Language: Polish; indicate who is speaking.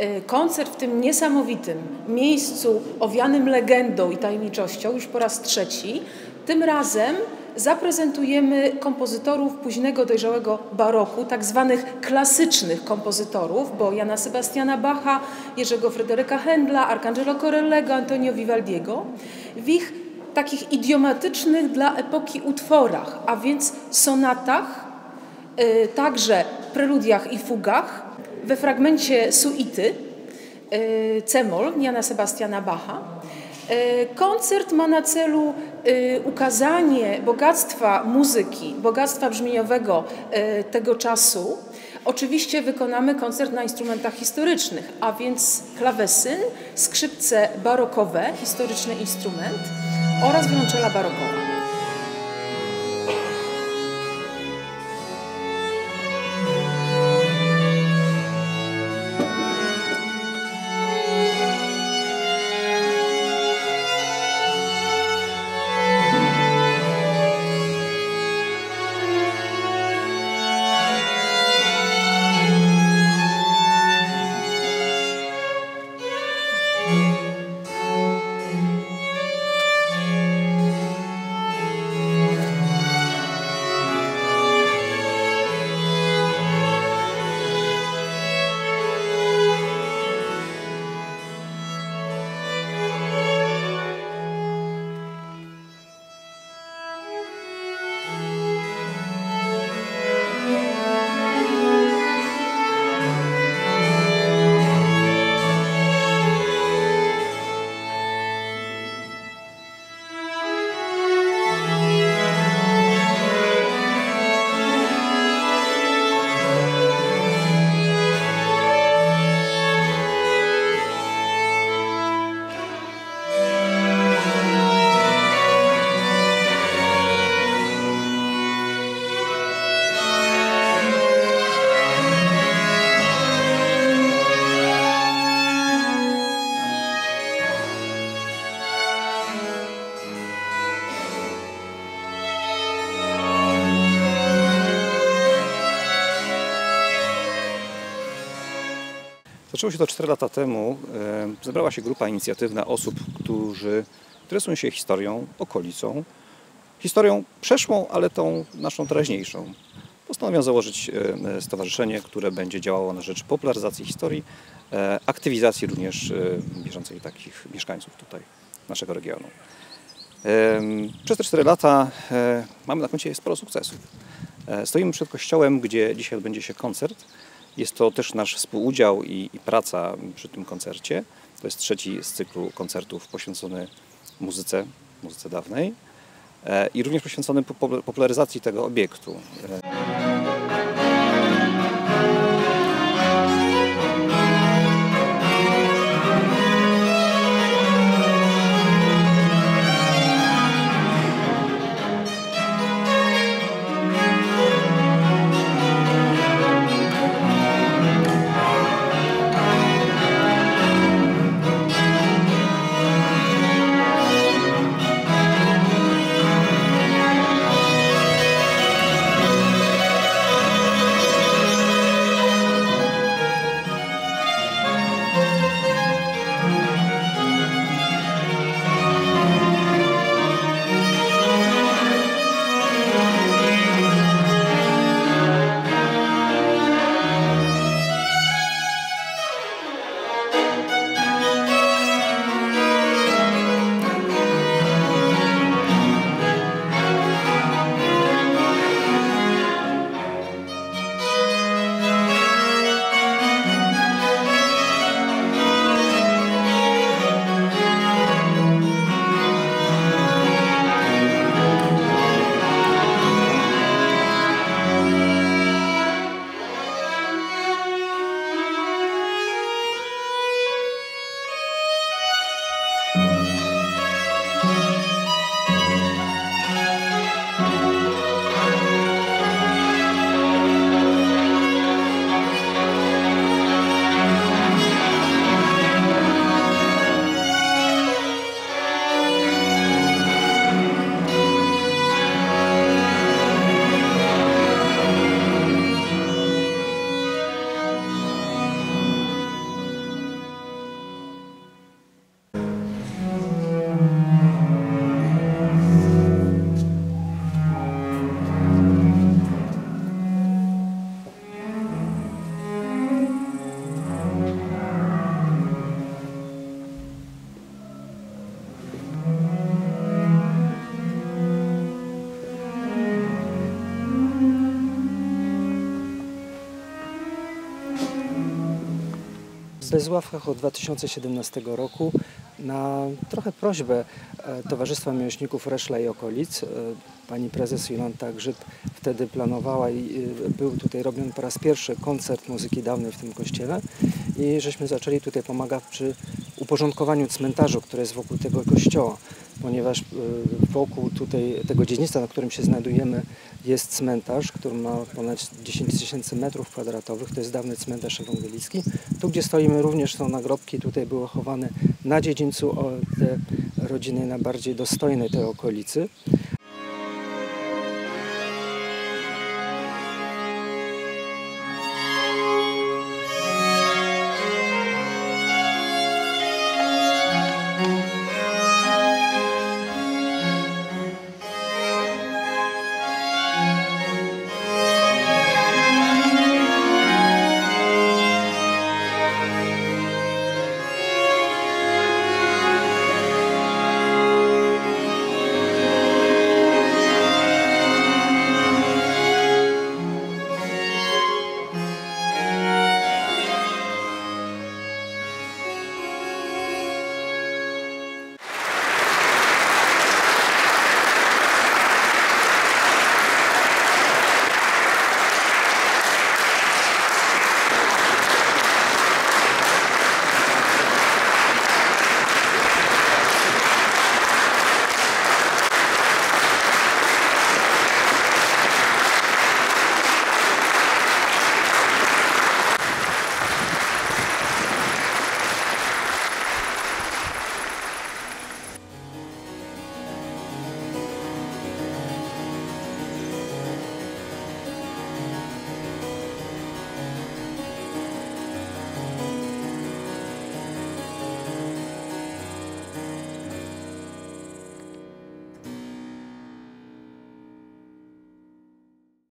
Speaker 1: e, koncert w tym niesamowitym miejscu owianym legendą i tajemniczością już po raz trzeci. Tym razem zaprezentujemy kompozytorów późnego dojrzałego baroku, tak zwanych klasycznych kompozytorów, bo Jana Sebastiana Bacha, Jerzego Fryderyka Händla, Arcangelo Corellego, Antonio Vivaldiego, w ich takich idiomatycznych dla epoki utworach, a więc sonatach, y, także preludiach i fugach, we fragmencie suity y, Cemol Jana Sebastiana Bacha. Y, koncert ma na celu ukazanie bogactwa muzyki, bogactwa brzmieniowego tego czasu. Oczywiście wykonamy koncert na instrumentach historycznych, a więc klawesyn, skrzypce barokowe, historyczny instrument, oraz violonczela barokowa.
Speaker 2: Zaczęło się to 4 lata temu. E, zebrała się grupa inicjatywna osób, którzy interesują się historią, okolicą, historią przeszłą, ale tą naszą teraźniejszą. Postanowią założyć e, stowarzyszenie, które będzie działało na rzecz popularyzacji historii, e, aktywizacji również bieżącej takich mieszkańców tutaj naszego regionu. Przez te 4 lata mamy na koncie sporo sukcesów. Stoimy przed kościołem, gdzie dzisiaj odbędzie się koncert. Jest to też nasz współudział i, i praca przy tym koncercie. To jest trzeci z cyklu koncertów poświęcony muzyce, muzyce dawnej e, i również poświęcony popularyzacji tego obiektu.
Speaker 3: Zezławkach od 2017 roku na trochę prośbę e, Towarzystwa Miłośników Reszla i okolic. e, Pani prezes Jolanta Grzyb wtedy planowała i e, był tutaj robiony po raz pierwszy koncert muzyki dawnej w tym kościele i żeśmy zaczęli tutaj pomagać przy uporządkowaniu cmentarzu, który jest wokół tego kościoła, ponieważ e, wokół tutaj tego dziedzictwa, na którym się znajdujemy, jest cmentarz, który ma ponad 10 tysięcy metrów kwadratowych. To jest dawny cmentarz ewangelicki. Tu, gdzie stoimy, również są nagrobki. Tutaj były chowane na dziedzińcu te rodziny najbardziej dostojnej tej okolicy.